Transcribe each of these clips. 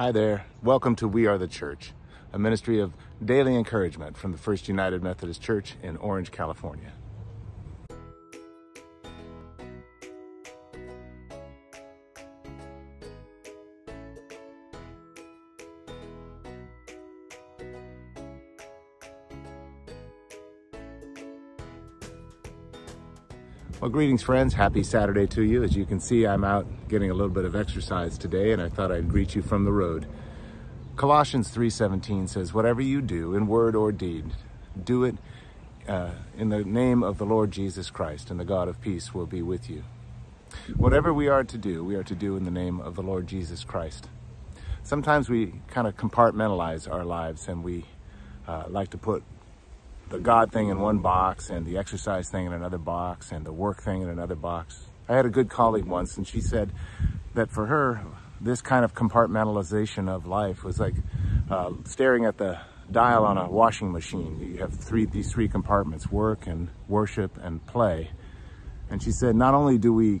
Hi there. Welcome to We Are the Church, a ministry of daily encouragement from the First United Methodist Church in Orange, California. Well, greetings, friends. Happy Saturday to you. As you can see, I'm out getting a little bit of exercise today, and I thought I'd greet you from the road. Colossians 3.17 says, Whatever you do, in word or deed, do it uh, in the name of the Lord Jesus Christ, and the God of peace will be with you. Whatever we are to do, we are to do in the name of the Lord Jesus Christ. Sometimes we kind of compartmentalize our lives, and we uh, like to put the God thing in one box and the exercise thing in another box and the work thing in another box. I had a good colleague once and she said that for her, this kind of compartmentalization of life was like uh, staring at the dial on a washing machine. You have three these three compartments, work and worship and play. And she said, not only do we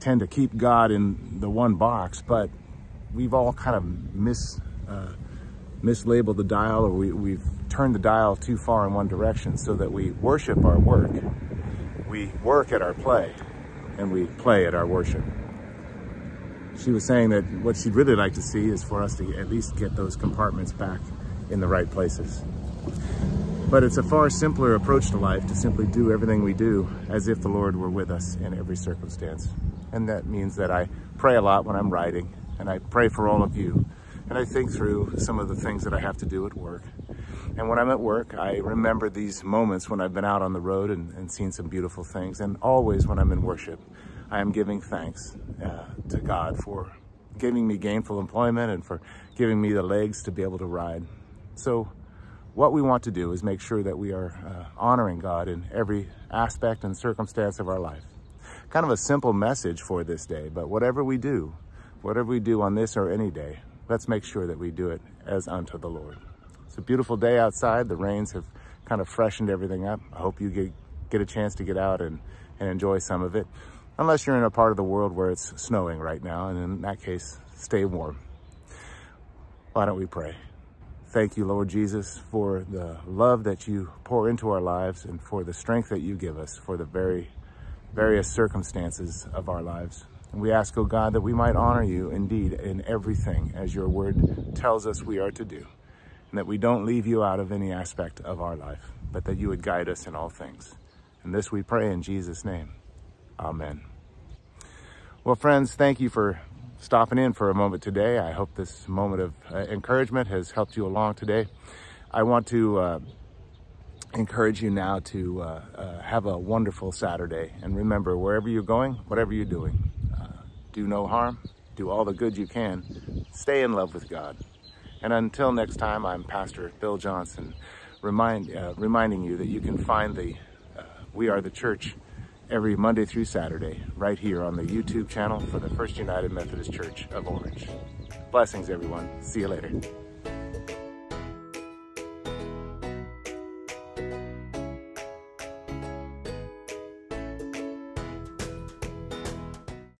tend to keep God in the one box, but we've all kind of mis, uh, mislabeled the dial or we, we've turned the dial too far in one direction so that we worship our work. We work at our play and we play at our worship. She was saying that what she'd really like to see is for us to at least get those compartments back in the right places. But it's a far simpler approach to life to simply do everything we do as if the Lord were with us in every circumstance. And that means that I pray a lot when I'm writing and I pray for all of you and I think through some of the things that I have to do at work. And when I'm at work, I remember these moments when I've been out on the road and, and seen some beautiful things. And always when I'm in worship, I am giving thanks uh, to God for giving me gainful employment and for giving me the legs to be able to ride. So what we want to do is make sure that we are uh, honoring God in every aspect and circumstance of our life. Kind of a simple message for this day, but whatever we do, whatever we do on this or any day, let's make sure that we do it as unto the Lord. It's a beautiful day outside. The rains have kind of freshened everything up. I hope you get, get a chance to get out and, and enjoy some of it. Unless you're in a part of the world where it's snowing right now, and in that case, stay warm. Why don't we pray? Thank you, Lord Jesus, for the love that you pour into our lives and for the strength that you give us for the very various circumstances of our lives. And we ask, O oh God, that we might honor you indeed in everything as your word tells us we are to do. And that we don't leave you out of any aspect of our life, but that you would guide us in all things. And this we pray in Jesus' name. Amen. Well, friends, thank you for stopping in for a moment today. I hope this moment of uh, encouragement has helped you along today. I want to uh, encourage you now to uh, uh have a wonderful Saturday. And remember, wherever you're going, whatever you're doing, do no harm, do all the good you can, stay in love with God. And until next time, I'm Pastor Bill Johnson, remind, uh, reminding you that you can find the uh, We Are the Church every Monday through Saturday right here on the YouTube channel for the First United Methodist Church of Orange. Blessings, everyone. See you later.